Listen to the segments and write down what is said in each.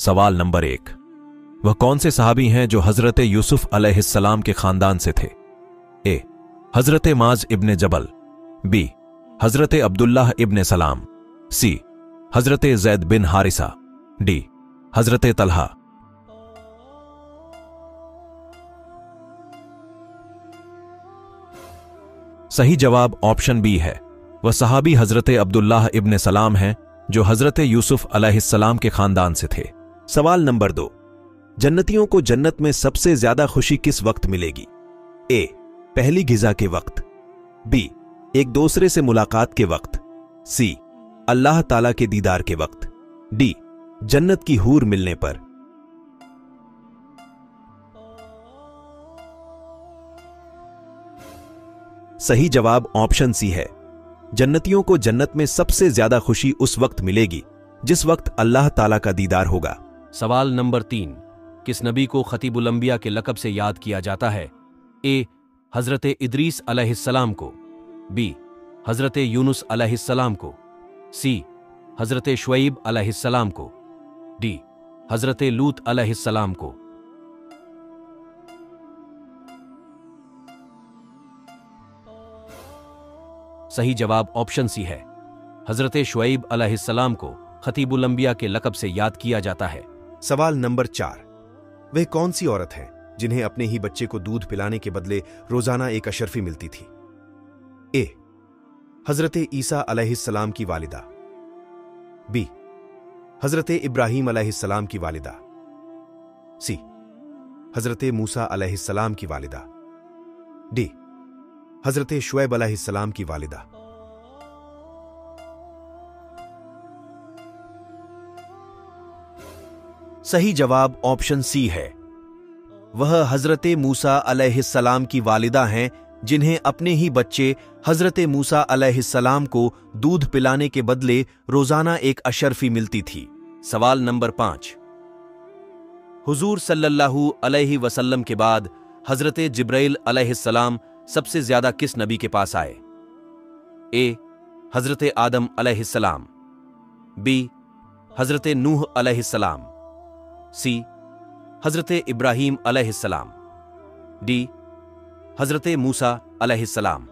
सवाल नंबर एक। वह कौन से सहाबी हैं जो हज़रत यूसुफ अलैहिस्सलाम के खानदान से थे? ए, हज़रत माज इब्ने जबल। बी, हज़रत अब्दुल्लाह इब्ने सलाम। सी, हज़रत जैद बिन हारिसा। डी, हज़रत तलहा। सही जवाब ऑप्शन बी है। वह सहाबी हज़रत अब्दुल्लाह इब्ने सलाम हैं जो हज़रत यूसुफ अलैहिस्सलाम के खानदान से थे। सवाल नंबर दो। जन्नतियों को जन्नत में सबसे ज़्यादा खुशी किस वक्त मिलेगी? ए, पहली गिजा के वक्त। बी, एक दूसरे से मुलाकात के वक्त। सी, अल्लाह ताला के दीदार के वक्त। डी, जन्नत की हूर मिलने पर। सही जवाब ऑप्शन सी है। जन्नतियों को जन्नत में सबसे ज़्यादा खुशी उस वक्त मिलेगी, जिस वक्त अल्लाह ताला का दीदार होगा। सवाल नंबर तीन, किस नबी को खतीबुलंबिया के लकब से याद किया जाता है? ए, हज़रत इदरीस अलैहिस्सलाम को, बी, हज़रत यूनुस अलैहिस्सलाम को, सी, हज़रत शुएब अलैहिस्सलाम को, डी, हज़रत लूत अलैहिस्सलाम को। सही जवाब ऑप्शन सी है। हज़रत शुएब अलैहिस्सलाम को खतीबुलंबिया के लकब से याद किया जाता है। सवाल नंबर चार। वह कौन सी औरत है, जिन्हें अपने ही बच्चे को दूध पिलाने के बदले रोज़ाना एक अशरफी मिलती थी? ए, हज़रत ईसा अलैहिस्सलाम की वालिदा। बी, हज़रत इब्राहिम अलैहिस्सलाम की वालिदा। सी, हज़रत मूसा अलैहिस्सलाम की वालिदा। डी, हज़रत शुएब अलैहिस्सलाम की वालिदा। सही जवाब ऑप्शन सी है। वह हज़रत मूसा अलैहिस्सलाम की वालिदा हैं, जिन्हें अपने ही बच्चे हज़रत मूसा अलैहिस्सलाम को दूध पिलाने के बदले रोज़ाना एक अशरफी मिलती थी। सवाल नंबर पाँच। हुजूर सल्लल्लाहु अलैहि वसल्लम के बाद हज़रत जिब्राइल अलैहिस्सलाम सबसे ज़्यादा किस नबी के पास आए? ए, हज़रत आदम अलैहिस्सलाम बी, हज़रत नूह अलैहिस्सलाम सी, हज़रत इब्राहिम अलैहिस्सलाम डी, हज़रत मूसा अलैहिस्सलाम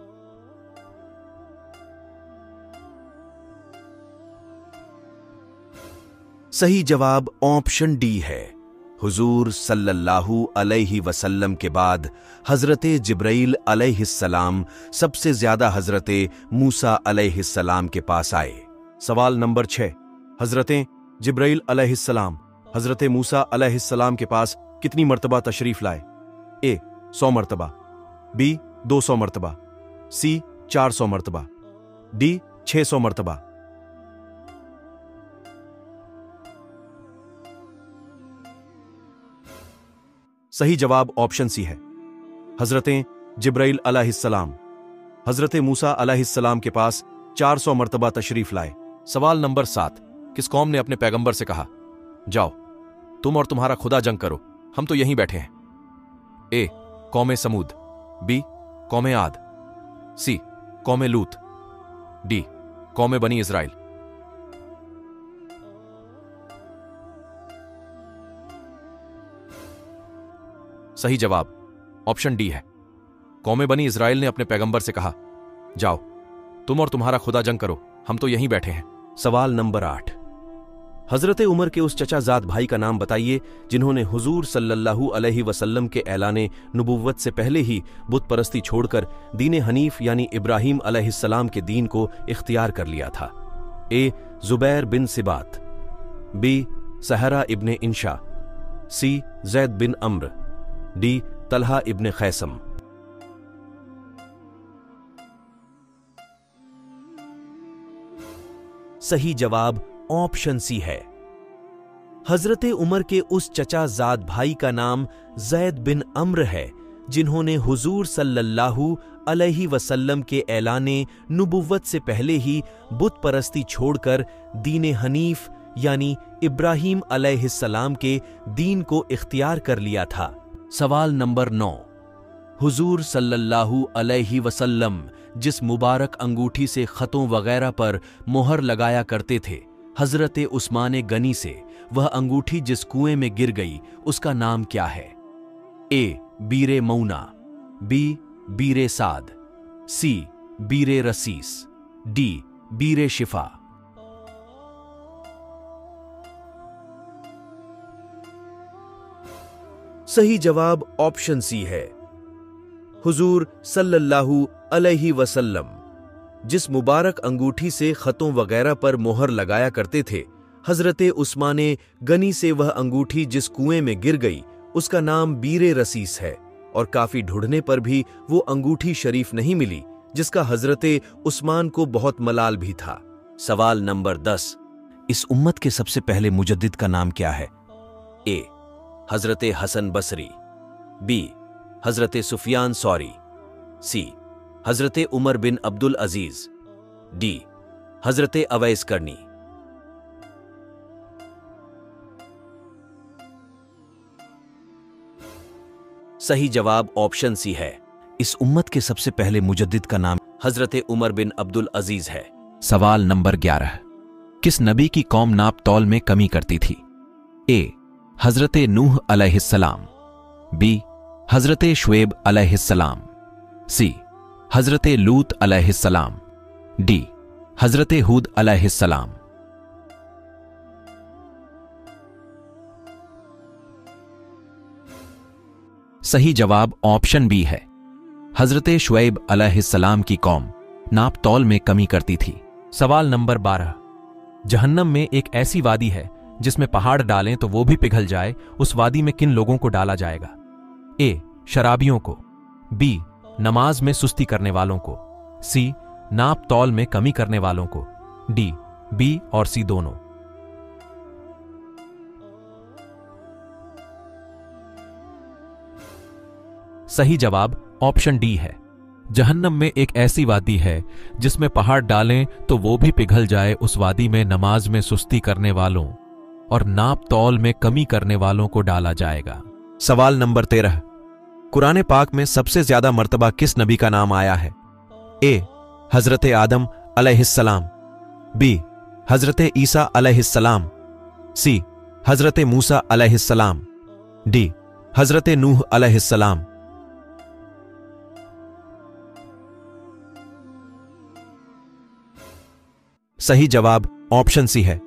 सही जवाब ऑप्शन डी है। हुजूर सल्लल्लाहु अलैहि वसल्लम के बाद हज़रत जिब्राइल अलैहिस्सलाम सबसे ज़्यादा हज़रत मूसा अलैहिस्सलाम के पास आए। सवाल नंबर छह हजरतें जिब्राइल अलैहिस्सलाम हज़रत मूसा अलैहिस्सलाम के पास कितनी मर्तबा तशरीफ़ लाए? ए, सौ मरतबा। बी, दो सौ मरतबा। सी, चार सौ मरतबा। डी, छह सौ मरतबा। सही जवाब ऑप्शन सी है। हजरतें जिब्राइल अलैहिस्सलाम हज़रत मूसा अलैहिस्सलाम के पास 400 मरतबा तशरीफ़ लाए। सवाल नंबर सात, किस कौम ने अपने पैगंबर से कहा? जाओ, तुम और तुम्हारा खुदा जंग करो। हम तो यहीं बैठे हैं। ए, कौमे समूद। बी, कौमे आद। सी, कौमे लूत। डी, कौमे बनी इसराइल सही जवाब। ऑप्शन डी है। कौमे बनी इसराइल ने अपने पैगंबर से कहा, जाओ, तुम और तुम्हारा खुदा जंग करो। हम तो यहीं बैठे हैं। सवाल नंबर आठ। हज़रत उमर के उस चचाजाद भाई का नाम बताइए, जिन्होंने हुजूर सल्लल्लाहु अलैहि वसल्लम के ऐलाने नबुव्वत से पहले ही बुत परस्ती छोड़कर दीन हनीफ यानी इब्राहिम अलैहिस्सलाम के दीन को इख्तियार कर लिया था। A. Zubair bin Sibat. B. Sahra ibne Insha. C. Zaid bin Amr. D. Talha ibn Khaisam. सही जवाब ऑप्शन सी है। हज़रत उमर के उस चचा जाद भाई का नाम जैद बिन अम्र है, जिन्होंने हुजूर सल्लल्लाहु अलैहि वसल्लम के ऐलाने नबुव्वत से पहले ही बुत परस्ती छोड़कर दीन हनीफ यानी इब्राहिम अलैहिस्सलाम के दीन को इख्तियार कर लिया था। सवाल नंबर नौ, हुजूर सल्लल्लाहु अलैहि वसल्लम जिस मुबारक अंगूठी से खतों वगैरह पर मोहर लगाया करते थे हज़रत उस्मान गनी से वह अंगूठी जिस कुएँ में गिर गई, उसका नाम क्या है? ए, बीरे मऊना, बी, बीरे साद, सी, बीरे रसीस, डी, बीरे शिफा। सही जवाब ऑप्शन सी है। हुजूर सल्लल्लाहु अलैहि वसल्लम। जिस मुबारक अंगूठी से खतों वगैरह पर मोहर लगाया करते थे, हज़रत उस्माने गनी से वह अंगूठी जिस कुएँ में गिर गई, उसका नाम बीरे रसीस है, और काफ़ी ढूँढने पर भी वो अंगूठी शरीफ नहीं मिली, जिसका हज़रत उस्मान को बहुत मलाल भी था। सवाल नंबर दस। इस उम्मत के सबसे पहले मुजद्दिद का नाम क्या है? ए, हज़रत हसन बसरी। बी, हज़रत सुफियान सौरी। सी हज़रत Umar bin Abdul Aziz. D, हज़रत अवैस करनी। सही जवाब ऑप्शन सी है। इस उम्मत के सबसे पहले मुजद्दिद का नाम हज़रत उमर बिन अब्दुल अज़ीज़ है। सवाल नंबर ग्यारह। किस नबी की कौम नाप तौल में कमी करती थी? ए, हज़रत नूह अलैहिस्सलाम। बी, हज़रत शुएब अलैहिस्सलाम। सी हज़रत लूत अलैहिस्सलाम डी, हज़रत हूद अलैहिस्सलाम सही जवाब ऑप्शन बी है। हज़रत शुएब अलैहिस्सलाम की कौम नाप तौल में कमी करती थी। सवाल नंबर बारह, जहन्नम में एक ऐसी वादी है जिसमें पहाड़ डालें तो वो भी पिघल जाए, उस वादी में किन लोगों को डाला जाएगा? ए, शराबियों को। बी नमाज़ में सुस्ती करने वालों को, सी, नाप तौल में कमी करने वालों को, डी, बी और सी दोनों। सही जवाब ऑप्शन डी है। जहन्नम में एक ऐसी वादी है जिसमें पहाड़ डालें तो वो भी पिघल जाए उस वादी में नमाज़ में सुस्ती करने वालों और नाप तौल में कमी करने वालों को डाला जाएगा। सवाल नंबर तेरह। कुरान पाक में सबसे ज़्यादा मर्तबा किस नबी का नाम आया है? ए, हज़रत आदम अलैहिस्सलाम बी, हज़रत ईसा अलैहिस्सलाम सी, हज़रत मूसा अलैहिस्सलाम डी, हज़रत नूह अलैहिस्सलाम सही जवाब ऑप्शन सी है।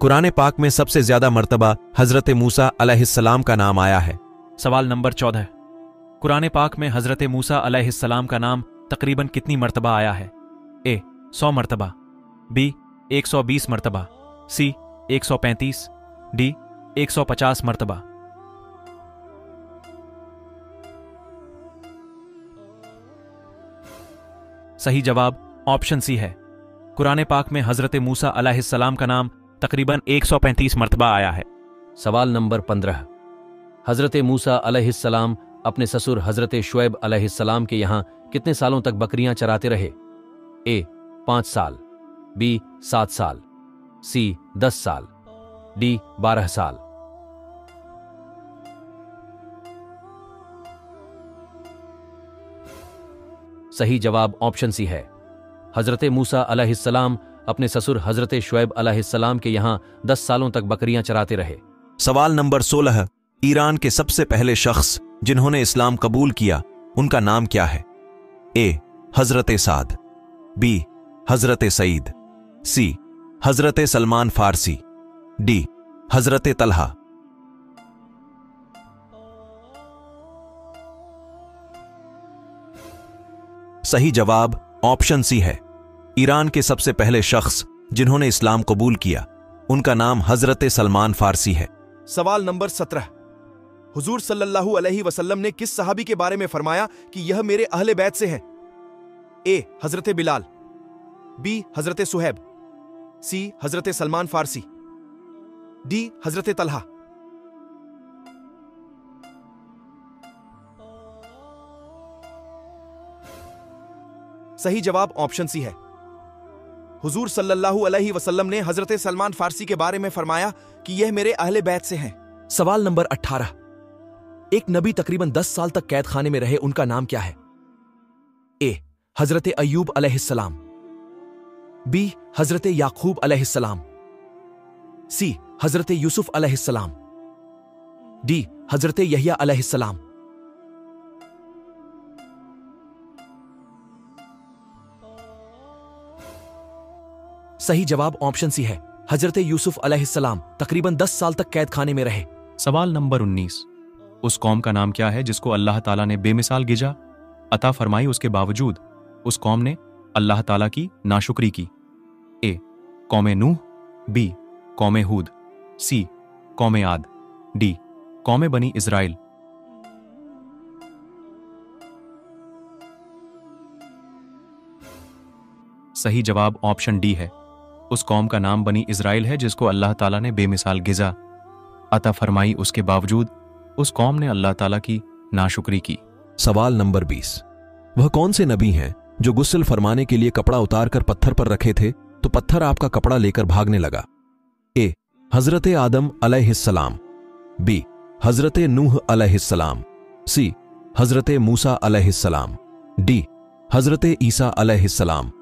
कुरान पाक में सबसे ज़्यादा मर्तबा हज़रत मूसा अलैहिस्सलाम का नाम आया है। सवाल नंबर चौदह कुरान पाक में हज़रत मूसा अलैहिस्सलाम का नाम तकरीबन कितनी मर्तबा आया है? ए, सौ मर्तबा, बी, एक सौ बीस मर्तबा, सी, एक सौ पैंतीस, डी, एक सौ पचास मर्तबा। सही जवाब ऑप्शन सी है। कुरान पाक में हज़रत मूसा अलैहिस्सलाम का नाम तकरीबन 135 मरतबा आया है। सवाल नंबर पंद्रह। हज़रत मूसा अलैहिस्सलाम अपने ससुर हज़रत शुएब अलैहिस्सलाम के यहाँ कितने सालों तक बकरियाँ चराते रहे? ए, पाँच साल। बी, सात साल। सी, दस साल। डी, बारह साल। सही जवाब ऑप्शन सी है। हज़रत मूसा अलैहिस्सलाम अपने ससुर हज़रत शुएब अलैहिस्सलाम के यहाँ दस सालों तक बकरियाँ चराते रहे। सवाल नंबर सोलह। ईरान के सबसे पहले शख्स जिन्होंने इस्लाम कबूल किया, उनका नाम क्या है? ए, हज़रत साद, बी, हज़रत सईद, सी, हज़रत सलमान फारसी, डी, हज़रत तलहा। सही जवाब ऑप्शन सी है। ईरान के सबसे पहले शख्स जिन्होंने इस्लाम कबूल किया, उनका नाम हज़रत सलमान फारसी है। सवाल नंबर सत्रह। हुजूर सल्लल्लाहु अलैहि वसल्लम ने किस सहाबी के बारे में फरमाया कि यह मेरे अहले बैत से हैं? ए, हज़रत बिलाल, बी, हज़रत सुहैब, सी, हज़रत सलमान फारसी, डी, हज़रत तलहा। सही जवाब ऑप्शन सी है। हुजूर सल्लल्लाहु अलैहि वसल्लम ने हज़रत सलमान फारसी के बारे में फरमाया कि यह मेरे अहले बैत से हैं। सवाल नंबर 18 एक नबी तकरीबन 10 साल तक कैद खाने में रहे, उनका नाम क्या है? ए, हज़रत अयूब अलैहिस्सलाम बी, हज़रत याकूब अलैहिस्सलाम सी, हज़रत यूसुफ अलैहिस्सलाम डी, हज़रत यहिया अलैहिस्सलाम सही जवाब ऑप्शन सी है। हज़रत यूसुफ अलैहिस्सलाम तकरीबन 10 साल तक कैद खाने में रहे। सवाल नंबर 19 उस कौम का नाम क्या है जिसको अल्लाह ताला ने बेमिसाल गिजा? अता फरमाई उसके बावजूद, उस कौम ने अल्लाह ताला की नाशुक्री की। ए, कौम नूह, बी, कौम हूद, सी, कौम आद, डी, कौम बनी इसराइल सही जवाब ऑप्शन डी है। उस कौम का नाम बनी इसराइल है जिसको अल्लाह ताला ने बेमिसाल गिजा। अता फरमाई उसके बावजूद उस कौम ने अल्लाह ताला की नाशुक्री की। सवाल नंबर 20 वह कौन से नबी हैं जो गुस्ल फरमाने के लिए कपड़ा उतार कर पत्थर पर रखे थे तो पत्थर आपका कपड़ा लेकर भागने लगा? ए, हज़रत आदम अलैहिस्सलाम बी, हज़रत नूह अलैहिस्सलाम सी, हज़रत मूसा अलैहिस्सलाम डी, हज़रत ईसा अलैहिस्सलाम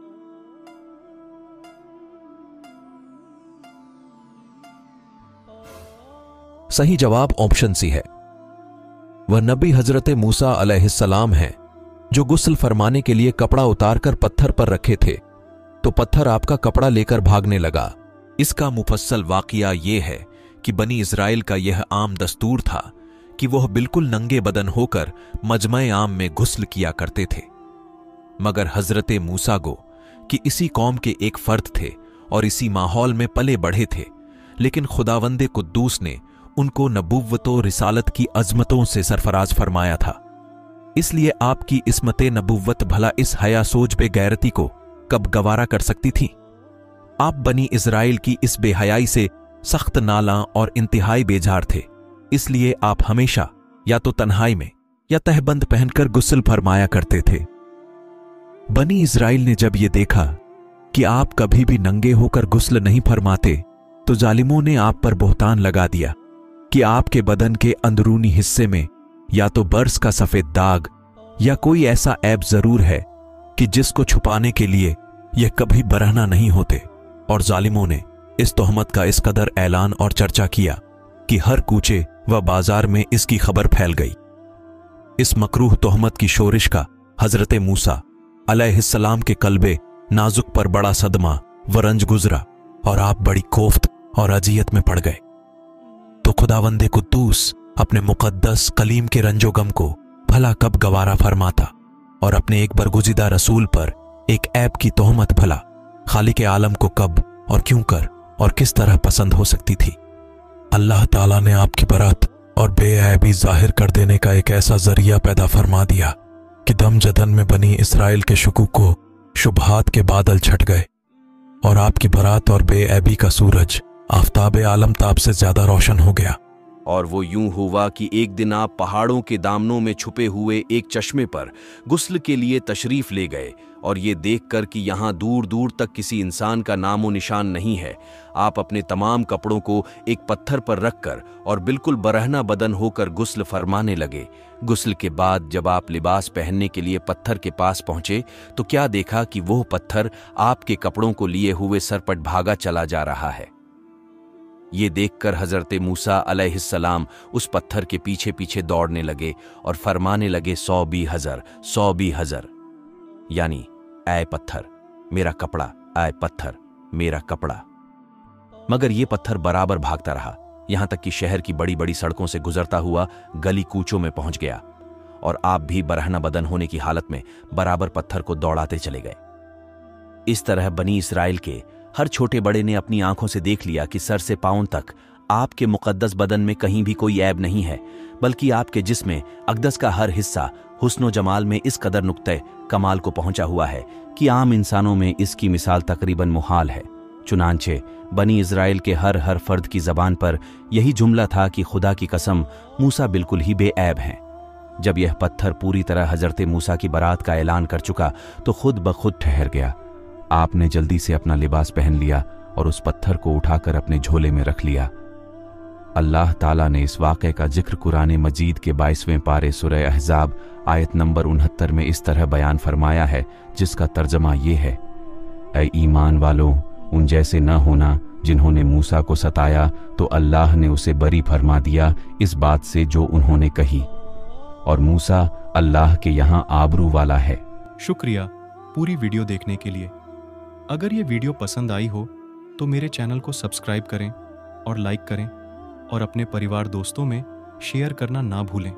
सही जवाब ऑप्शन सी है। वह नबी हज़रत मूसा अलैहिस्सलाम हैं, जो गुस्ल फरमाने के लिए कपड़ा उतारकर पत्थर पर रखे थे। तो पत्थर आपका कपड़ा लेकर भागने लगा। इसका मुफस्सल वाकया यह है कि बनी इसराइल का यह आम दस्तूर था कि वह बिल्कुल नंगे बदन होकर मजमय आम में गुस्ल किया करते थे। मगर हज़रत मूसा गो कि इसी कौम के एक फर्द थे और इसी माहौल में पले बढ़े थे, लेकिन खुदावंदे कुद्दूस ने उनको नबुव्वतो रिसालत की अजमतों से सरफराज फरमाया था। इसलिए आपकी इसमत नबुव्वत भला इस हया सोच बेगैरती को कब गवारा कर सकती थी? आप बनी इसराइल की इस बेहयाई से सख्त नाला और इंतहाई बेजार थे। इसलिए आप हमेशा या तो तन्हाई में या तहबंद पहनकर गुस्ल फरमाया करते थे। बनी इसराइल ने जब ये देखा कि आप कभी भी नंगे होकर गुस्ल नहीं फरमाते तो जालिमों ने आप पर बोहतान लगा दिया। कि आपके बदन के अंदरूनी हिस्से में या तो बर्स का सफ़ेद दाग या कोई ऐसा ऐप ज़रूर है कि जिसको छुपाने के लिए यह कभी बरहना नहीं होते। और जालिमों ने इस तोहमत का इस कदर ऐलान और चर्चा किया कि हर कूचे व बाज़ार में इसकी खबर फैल गई। इस मकरूह तोहमत की शोरिश का हज़रत मूसा अलैहिस्सलाम के कलबे नाजुक पर बड़ा सदमा व रंज गुजरा और आप बड़ी कोफ्त और अजियत में पड़ गए। तो खुदावंदे कुद्दूस अपने मुकद्दस कलीम के रंजो गम को भला कब गवारा फरमाता और अपने एक बरगुजिदा रसूल पर एक ऐप की तोहमत भला। खाली के आलम को कब और क्यों कर और किस तरह पसंद हो सकती थी? अल्लाह ताला ने आपकी बरात और बेऐबी ज़ाहिर कर देने का एक ऐसा ज़रिया पैदा फरमा दिया कि दम जदन में बनी इसराइल के शुकू को शुभहात के बादल छट गए और आपकी बरात और बेऐबी का सूरज आफ्ताब आलम ताब से ज़्यादा रोशन हो गया। और वो यूँ हुआ कि एक दिन आप पहाड़ों के दामनों में छुपे हुए एक चश्मे पर गुस्ल के लिए तशरीफ़ ले गए और ये देखकर कि यहाँ दूर दूर तक किसी इंसान का नामो निशान नहीं है, आप अपने तमाम कपड़ों को एक पत्थर पर रखकर और बिल्कुल बरहना बदन होकर गुस्ल फरमाने लगे। गुस्ल के बाद जब आप लिबास पहनने के लिए पत्थर के पास पहुँचे तो क्या देखा कि वह पत्थर आपके कपड़ों को लिए हुए सरपट भागा चला जा रहा है। ये देखकर हज़रत मूसा अलैहिस्सलाम उस पत्थर के पीछे पीछे दौड़ने लगे और फरमाने लगे, सौ बी हजर, सौ बी हजर। यानी आय पत्थर, मेरा कपड़ा आय पत्थर, मेरा कपड़ा। मगर ये पत्थर बराबर भागता रहा। यहाँ तक कि शहर की बड़ी बड़ी सड़कों से गुजरता हुआ गली कूचों में पहुँच गया और आप भी बरहना बदन होने की हालत में बराबर पत्थर को दौड़ाते चले गए। इस तरह बनी इसराइल के हर छोटे बड़े ने अपनी आँखों से देख लिया कि सर से पाउन तक आपके मुकद्दस बदन में कहीं भी कोई ऐब नहीं है, बल्कि आपके जिसमें अकदस का हर हिस्सा हुस्नो जमाल में इस कदर नुकते कमाल को पहुँचा हुआ है कि आम इंसानों में इसकी मिसाल तकरीबन मुहाल है। चुनानचे बनी इसराइल के हर हर फर्द की जबान पर यही जुमला था कि खुदा की कसम मूसा बिल्कुल ही बेऐब हैं। जब यह पत्थर पूरी तरह हज़रत मूसा की बारात का ऐलान कर चुका तो खुद ब खुद ठहर गया। आपने जल्दी से अपना लिबास पहन लिया और उस पत्थर को उठाकर अपने झोले में रख लिया। अल्लाह ताला ने इस वाक़े का ज़िक्र कुरान मजीद के बाईसवें पारे सुरह अहजाब, आयत नंबर उनहत्तर में इस तरह बयान फरमाया है, जिसका तर्जमा ये है ईमान वालों, उन जैसे न होना जिन्होंने मूसा को सताया तो अल्लाह ने उसे बरी फरमा दिया इस बात से जो उन्होंने कही। और मूसा अल्लाह के यहाँ आबरू वाला है। शुक्रिया पूरी वीडियो देखने के लिए। अगर ये वीडियो पसंद आई हो तो मेरे चैनल को सब्सक्राइब करें और लाइक करें और अपने परिवार दोस्तों में शेयर करना ना भूलें।